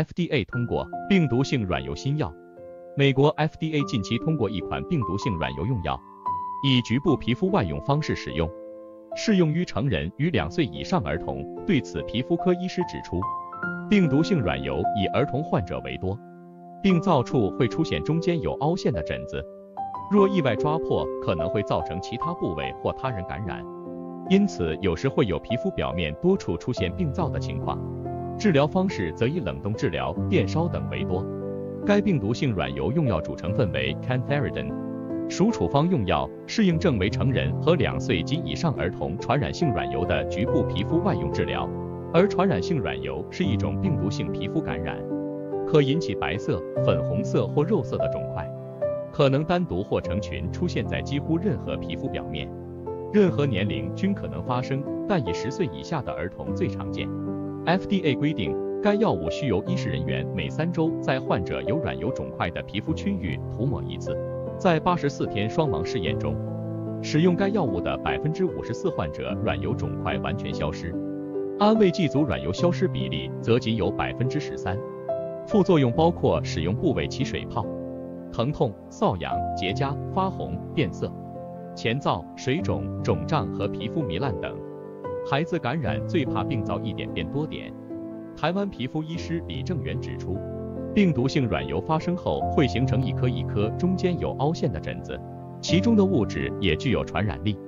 FDA 通过病毒性软疣新药。美国 FDA 近期通过一款病毒性软疣用药，以局部皮肤外用方式使用，适用于成人与两岁以上儿童。对此，皮肤科医师指出，病毒性软疣以儿童患者为多，病灶处会出现中间有凹陷的疹子，若意外抓破，可能会造成其他部位或他人感染，因此有时会有皮肤表面多处出现病灶的情况。治疗方式则以冷冻治疗、电烧等为多。该病毒性软疣用药主成分为 cantharidin，属处方用药，适应症为成人和两岁及以上儿童传染性软疣的局部皮肤外用治疗。而传染性软疣是一种病毒性皮肤感染，可引起白色、粉红色或肉色的肿块，可能单独或成群出现在几乎任何皮肤表面，任何年龄均可能发生，但以十岁以下的儿童最常见。FDA 规定，该药物需由医师人员每三周在患者有软疣肿块的皮肤区域涂抹一次。在八十四天双盲试验中，使用该药物的百分之五十四患者软疣肿块完全消失，安慰剂组软疣消失比例则仅有百分之十三。副作用包括使用部位起水泡、疼痛、瘙痒、结痂、发红、变色、前燥、水肿、肿胀和皮肤糜烂等。孩子感染最怕病灶一点变多点。台湾皮肤医师李正元指出，病毒性软疣发生后会形成一颗一颗中间有凹陷的疹子，其中的物质也具有传染力，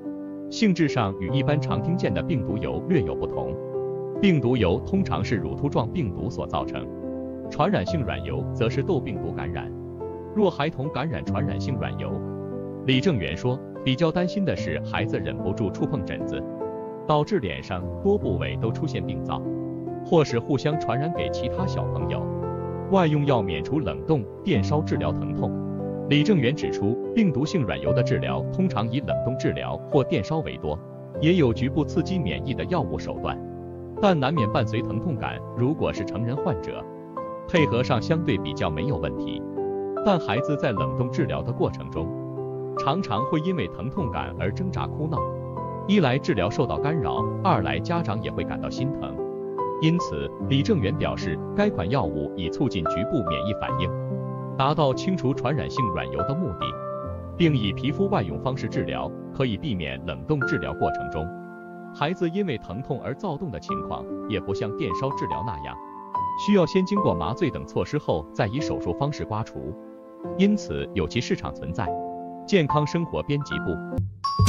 性质上与一般常听见的病毒疣略有不同。病毒疣通常是乳突状病毒所造成，传染性软疣则是痘病毒感染。若孩童感染传染性软疣，李正元说，比较担心的是孩子忍不住触碰疹子。导致脸上多部位都出现病灶，或是互相传染给其他小朋友。外用药免除冷冻、电烧治疗疼痛。李正元指出，病毒性软疣的治疗通常以冷冻治疗或电烧为多，也有局部刺激免疫的药物手段，但难免伴随疼痛感。如果是成人患者，配合上相对比较没有问题，但孩子在冷冻治疗的过程中，常常会因为疼痛感而挣扎哭闹。一来治疗受到干扰，二来家长也会感到心疼。因此，李正元表示，该款药物以促进局部免疫反应，达到清除传染性软疣的目的，并以皮肤外用方式治疗，可以避免冷冻治疗过程中孩子因为疼痛而躁动的情况，也不像电烧治疗那样需要先经过麻醉等措施后再以手术方式刮除，因此有其市场存在。健康生活编辑部。